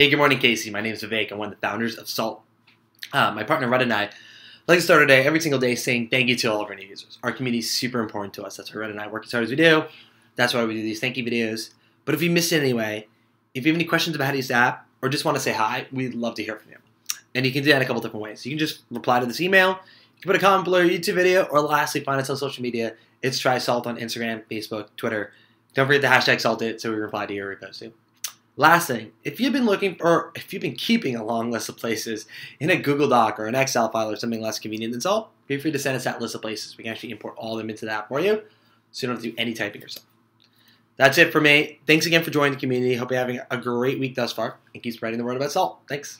Hey, good morning, Casey. My name is Vivek. I'm one of the founders of Salt. Uh, my partner Rudd and I like to start our day every single day saying thank you to all of our new users. Our community is super important to us. That's why Rudd and I work as hard as we do. That's why we do these thank you videos. But if you missed it anyway, if you have any questions about how to use the app or just want to say hi, we'd love to hear from you. And you can do that a couple different ways. You can just reply to this email, you can put a comment below your YouTube video, or lastly, find us on social media. It's Try Salt on Instagram, Facebook, Twitter. Don't forget the hashtag salted so we reply to your repost too. Last thing, if you've been looking or if you've been keeping a long list of places in a Google Doc or an Excel file or something less convenient than Salt, feel free to send us that list of places. We can actually import all of them into the app for you, so you don't have to do any typing yourself. That's it for me. Thanks again for joining the community. Hope you're having a great week thus far and keep spreading the word about Salt. Thanks.